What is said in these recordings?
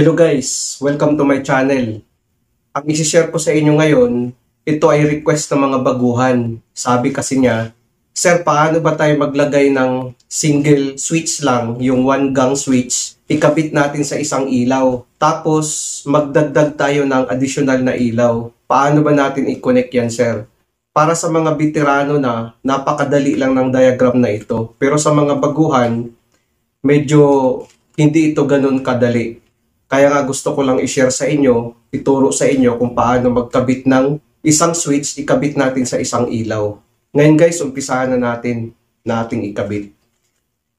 Hello guys, welcome to my channel. Ang isi-share ko sa inyo ngayon, ito ay request ng mga baguhan. Sabi kasi niya, Sir, paano ba tayo maglagay ng single switch lang, yung one gang switch, ikabit natin sa isang ilaw. Tapos, magdagdag tayo ng additional na ilaw. Paano ba natin i-connect yan, sir? Para sa mga veterano na, napakadali lang ng diagram na ito. Pero sa mga baguhan, medyo hindi ito ganun kadali. Kaya nga gusto ko lang i-share sa inyo, ituro sa inyo kung paano magkabit ng isang switch, ikabit natin sa isang ilaw. Ngayon guys, umpisahan na natin nating ikabit.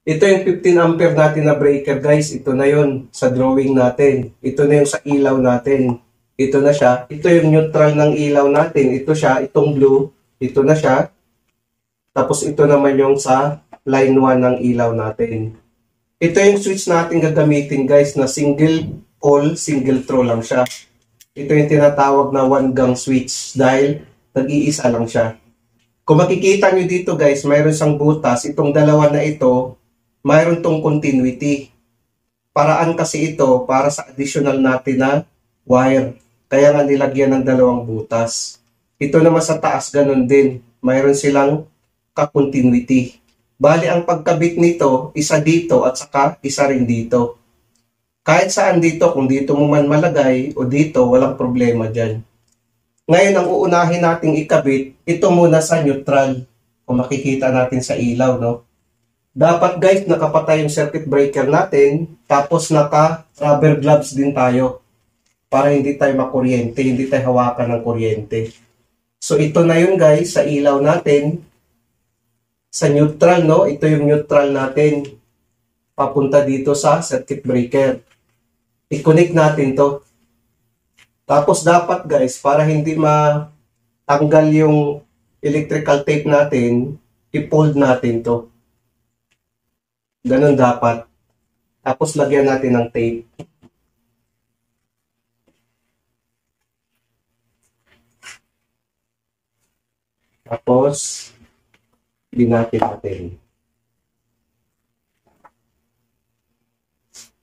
Ito yung 15 ampere natin na breaker guys. Ito na yon sa drawing natin. Ito na yung sa ilaw natin. Ito na siya. Ito yung neutral ng ilaw natin. Ito siya. Itong blue. Ito na siya. Tapos ito naman yung sa line 1 ng ilaw natin. Ito yung switch natin gagamitin guys na single all, single throw lang siya. Ito yung tinatawag na one gang switch dahil nag-iisa lang siya. Kung makikita nyo dito guys, mayroon siyang butas. Itong dalawa na ito, mayroon tong continuity. Paraan kasi ito para sa additional natin na wire. Kaya nga nilagyan ng dalawang butas. Ito naman sa taas, ganun din. Mayroon silang ka-continuity. Bali, ang pagkabit nito, isa dito at saka isa rin dito. Kahit saan dito, kung dito mo man malagay o dito, walang problema dyan. Ngayon, ang uunahin nating ikabit, ito muna sa neutral. Kung makikita natin sa ilaw, no? Dapat guys, nakapatay yung circuit breaker natin, tapos naka rubber gloves din tayo para hindi tayo makuryente, hindi tayo hawakan ng kuryente. So ito na yun guys, sa ilaw natin, sa neutral, no? Ito yung neutral natin, papunta dito sa circuit breaker. I-connect natin to. Tapos dapat guys, para hindi matanggal yung electrical tape natin, i-fold natin to. Ganun dapat. Tapos lagyan natin ng tape. Tapos, binatin natin.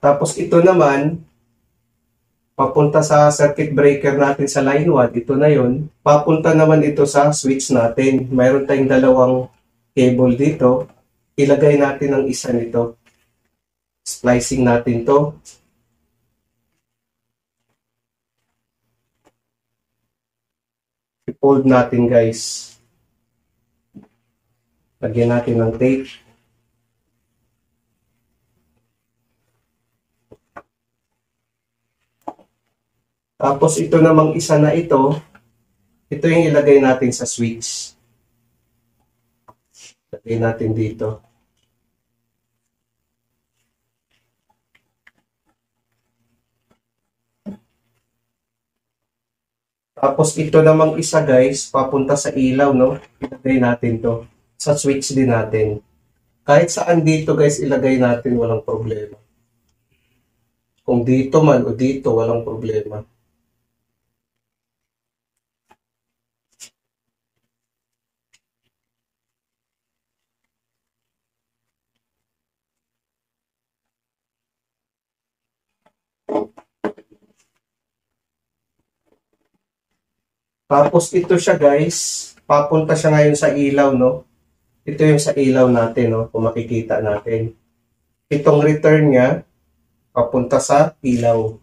Tapos ito naman, papunta sa circuit breaker natin sa line 1, ito na yon. Papunta naman ito sa switch natin. Mayroon tayong dalawang cable dito. Ilagay natin ang isa nito. Splicing natin to. I-fold natin guys. Lagyan natin ng tape. Tapos ito namang isa na ito, ito yung ilagay natin sa switch. Lagay natin dito. Tapos ito namang isa guys, papunta sa ilaw, no? Ilagay natin to. Sa switch din natin. Kahit saan dito guys, ilagay natin, walang problema. Kung dito man o dito, walang problema. Tapos ito siya guys, papunta siya ngayon sa ilaw, no? Ito yung sa ilaw natin, no? Kung makikita natin. Itong return niya, papunta sa ilaw.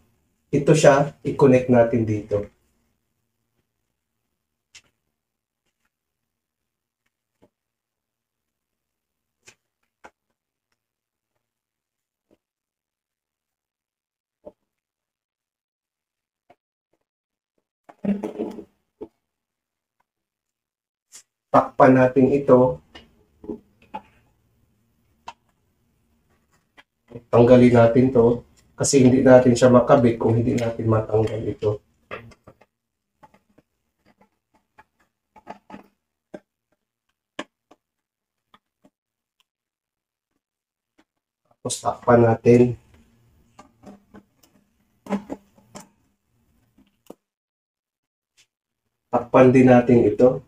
Ito siya, i-connect natin dito. takpan natin ito. Tanggalin natin to kasi hindi natin siya makabit kung hindi natin matanggal ito. Tapos takpan natin. Takpan din natin ito.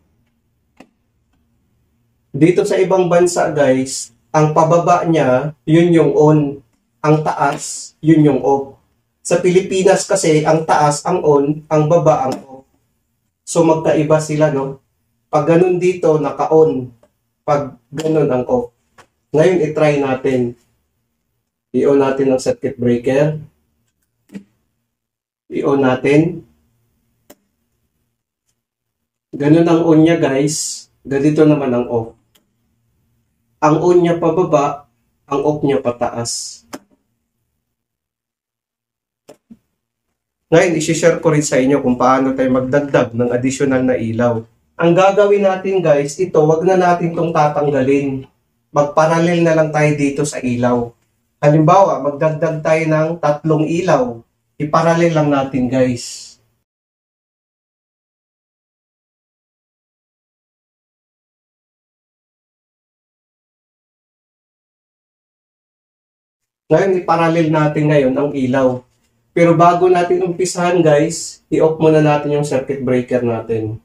Dito sa ibang bansa guys, ang pababa niya, yun yung on. Ang taas, yun yung off. Sa Pilipinas kasi, ang taas, ang on, ang baba, ang off. So magkaiba sila, no? Pag ganun dito, naka-on. Pag ganun ang off. Ngayon, itry natin. I-on natin ang circuit breaker. I-on natin. Ganun ang on niya, guys. Ganito naman ang off. Ang on niya pababa, ang off niya pataas. Ngayon, isi-share ko rin sa inyo kung paano tayo magdagdag ng additional na ilaw. Ang gagawin natin guys, ito, wag na natin itong tatanggalin. Magparalel na lang tayo dito sa ilaw. Halimbawa, magdagdag tayo ng tatlong ilaw. Iparalel lang natin guys. Ngayon, iparalel natin ngayon ang ilaw. Pero bago natin umpisahan guys, i-off muna natin yung circuit breaker natin.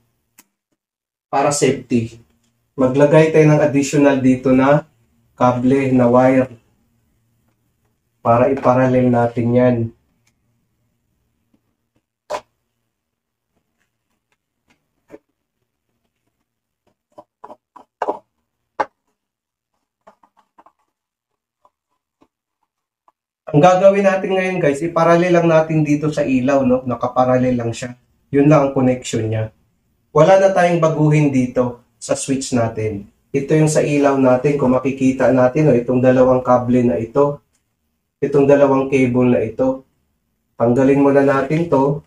Para safety. Maglagay tayo ng additional dito na kable na wire. Para iparalel natin yan. Ang gagawin natin ngayon guys, iparalel lang natin dito sa ilaw, no? Nakaparalel lang siya. Yun lang ang connection niya. Wala na tayong baguhin dito sa switch natin. Ito yung sa ilaw natin, kung makikita natin, no? itong dalawang kable na ito. Itong dalawang cable na ito. Tanggalin muna natin to.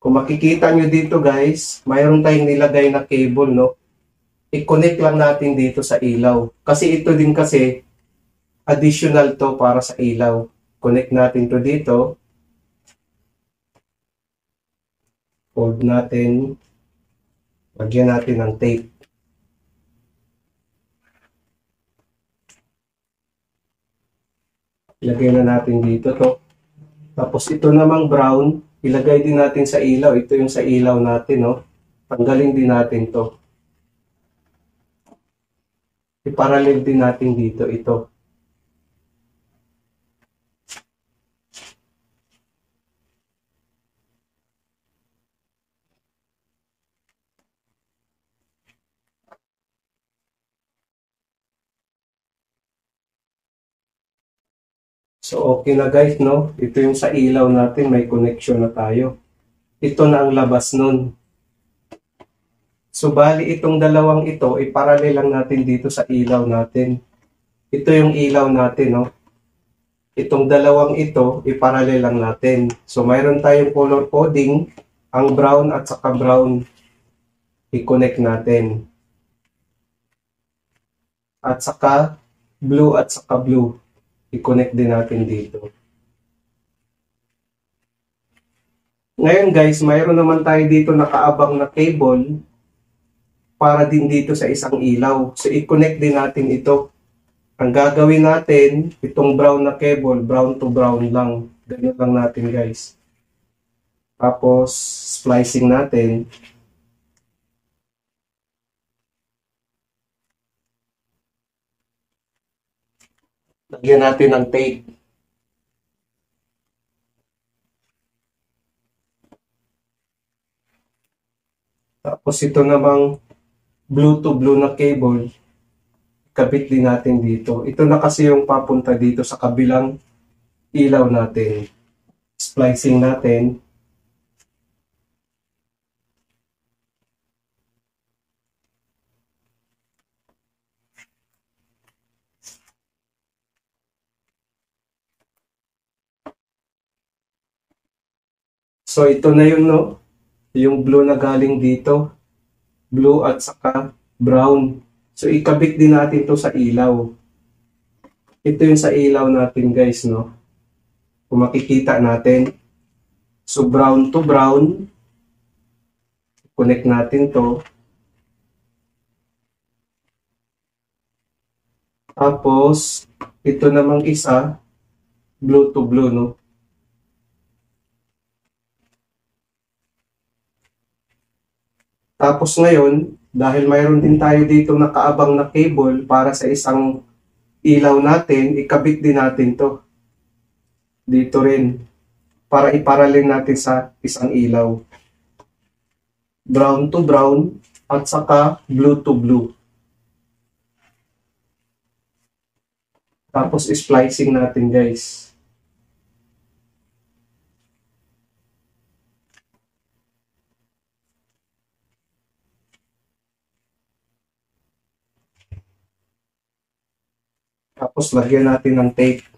Kung makikita nyo dito guys, mayroon tayong nilagay na cable, no? I-connect lang natin dito sa ilaw. Kasi ito din kasi, additional to para sa ilaw. Connect natin to dito. Hold natin. Lagyan natin ng tape. Ilagay na natin dito to. Tapos ito namang brown, ilagay din natin sa ilaw. Ito yung sa ilaw natin, no? Tanggalin din natin to. Iparalel din natin dito ito. So, okay na guys, no? Ito yung sa ilaw natin, may connection na tayo. Ito na ang labas nun. So, bali itong dalawang ito, iparalel lang natin dito sa ilaw natin. Ito yung ilaw natin, no? Itong dalawang ito, iparalel lang natin. So, mayroon tayong color coding, ang brown at saka brown, i-connect natin. At saka, blue at saka blue i-connect din natin dito. Ngayon guys, mayroon naman tayo dito nakaabang na cable para din dito sa isang ilaw. So i-connect din natin ito. Ang gagawin natin, itong brown na cable, brown to brown lang. Ganyan lang natin guys. Tapos splicing natin. Lagyan natin ng tape. Tapos ito namang blue to blue na cable, kabit din natin dito. Ito na kasi yung papunta dito sa kabilang ilaw natin. Splicing natin. So ito na yun no, yung blue na galing dito, blue at saka brown. So ikabit din natin to sa ilaw. Ito yung sa ilaw natin guys no. Kung makikita natin. So brown to brown. Connect natin to. Tapos, ito namang isa, blue to blue, no? Tapos ngayon, dahil mayroon din tayo dito nakaabang na cable para sa isang ilaw natin, ikabit din natin to. dito rin para iparalin natin sa isang ilaw. Brown to brown at saka blue to blue. Tapos splicing natin guys. Tapos lagyan natin ng tape.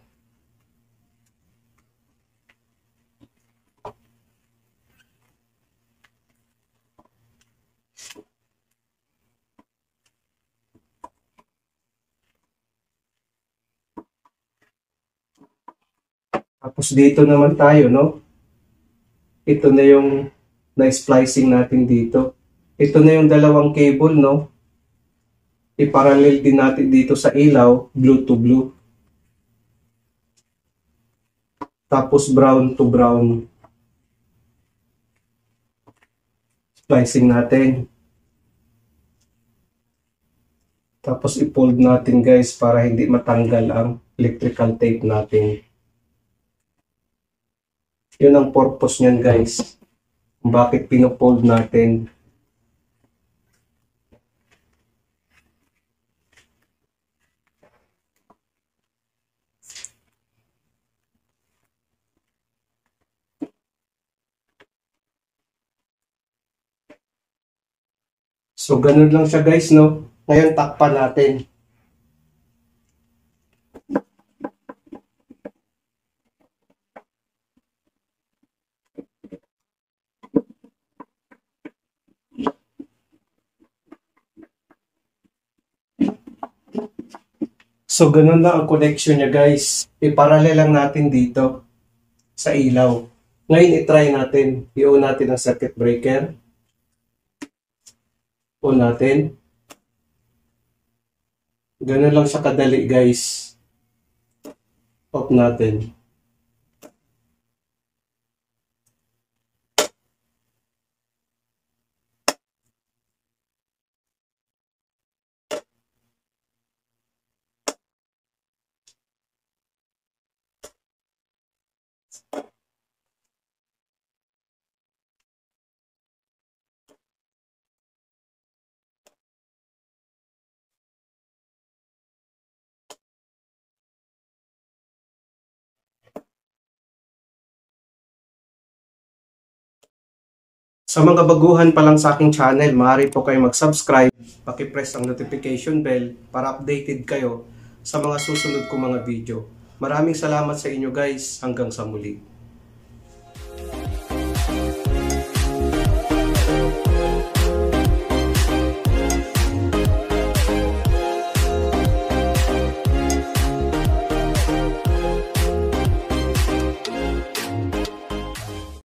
Tapos dito naman tayo, no? Ito na yung na-splicing natin dito. Ito na yung dalawang cable, no? I-parallel din natin dito sa ilaw, blue to blue. Tapos brown to brown. Splicing natin. Tapos i-fold natin guys para hindi matanggal ang electrical tape natin. Yun ang purpose niyan guys. Bakit pinofold natin. So, ganun lang siya guys, no? Ngayon, takpan natin. So, ganun na ang connection niya guys. Iparallel lang natin dito sa ilaw. Ngayon, itry natin. I-on natin ang circuit breaker. On natin. Ganun lang siya kadali guys. Off natin. Sa mga baguhan pa lang sa aking channel, maaari po kayo mag-subscribe, pakipress ang notification bell para updated kayo sa mga susunod kong mga video. Maraming salamat sa inyo guys. Hanggang sa muli.